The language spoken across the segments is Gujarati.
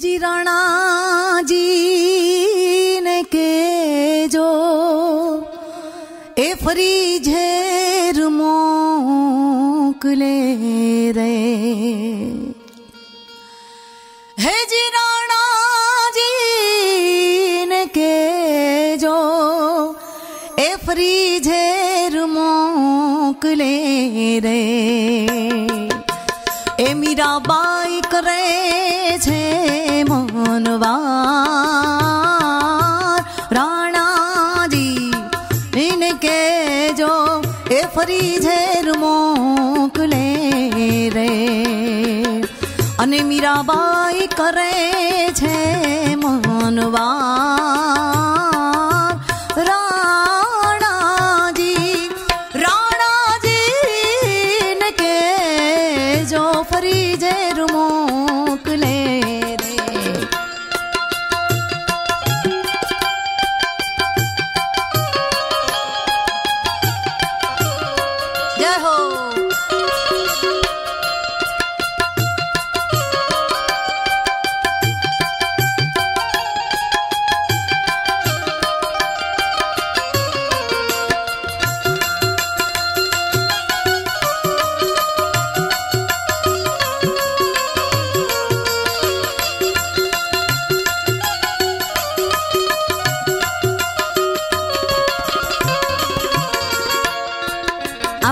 જી રાણાજી ને કેજો એ ફરી ઝેર મોકલે રે. હે જી રાણાજી ને કેજો એ ફરી ઝેર મોકલે રે. એ મીરાબાઈ કરે છે મનવાર રાણાજી એને કેજો એ ફરી ઝેર મોકલે રે. અને મીરાબાઈ કરે છે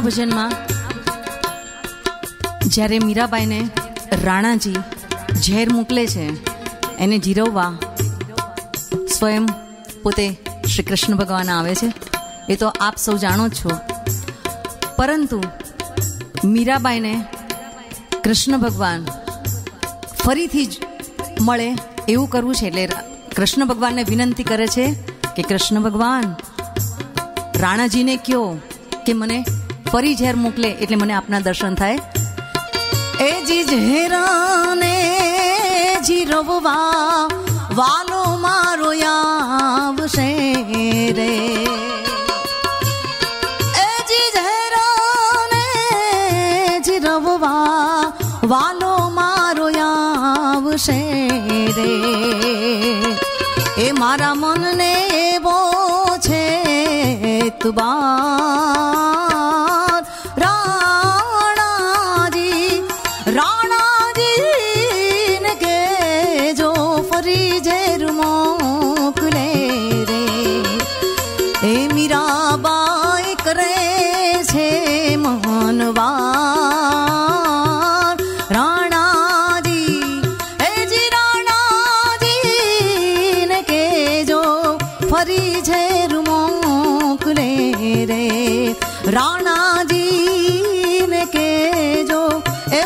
ભજનમાં જ્યારે મીરાબાઈને રાણાજી ઝેર મોકલે છે, એને જીરવવા સ્વયં પોતે શ્રી કૃષ્ણ ભગવાન આવે છે. એ તો આપ સૌ જાણો છો. પરંતુ મીરાબાઈને કૃષ્ણ ભગવાન ફરીથી જ મળે એવું કરવું છે એટલે કૃષ્ણ ભગવાનને વિનંતી કરે છે કે કૃષ્ણ ભગવાન, રાણાજીને કહો કે મને ફરી ઝેર મોકલે એટલે મને આપના દર્શન થાય. એ જી ઝેરાને જીરવવા વાલો મારો આવશે રે. એ જી ઝેરાને જીરવવા વાલો મારો આવશે રે. એ મારા મનને એવો છે તુબાર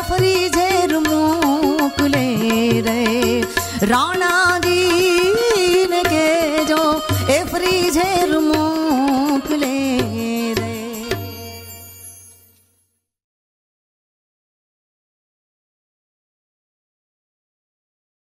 ફરી ઝેર મોકલે રે રાણાજી ને કેજો એ ફરી ઝેર